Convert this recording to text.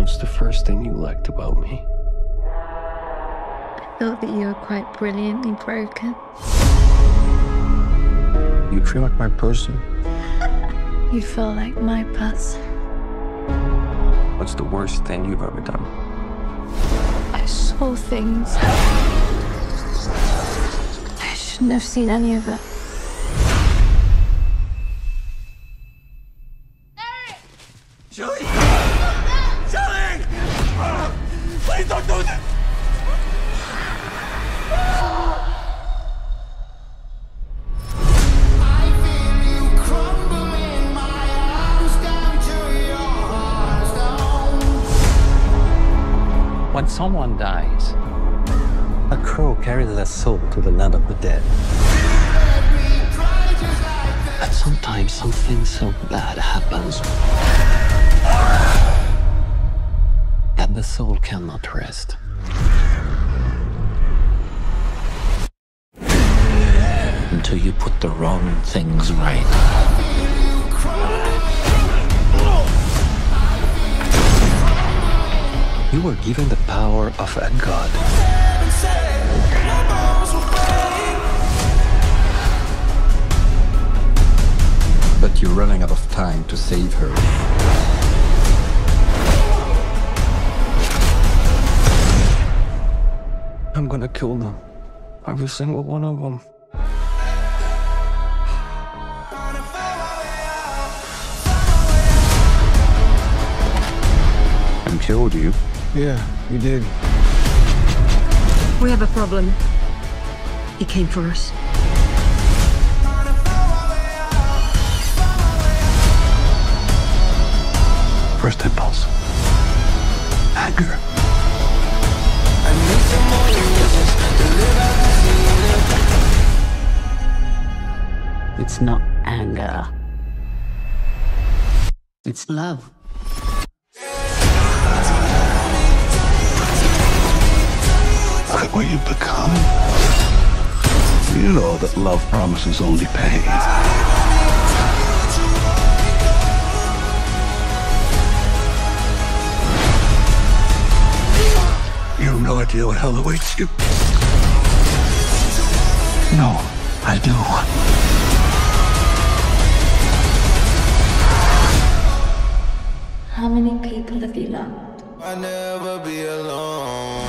What's the first thing you liked about me? I thought that you were quite brilliantly broken. You feel like my person? You feel like my person. What's the worst thing you've ever done? I saw things. I shouldn't have seen any of it. Please don't do this! When someone dies, A crow carries their soul to the land of the dead. and sometimes something so bad happens the soul cannot rest. Until you put the wrong things right. You were given the power of a god. But you're running out of time to save her. I'm gonna kill them. Every single one of them. And killed you. Yeah, you did. We have a problem. He came for us. First impulse. Anger. It's not anger. It's love. Look at what you've become. You know that love promises only pain. You have no idea what hell awaits you. No, I do. Loved? I'll never be alone.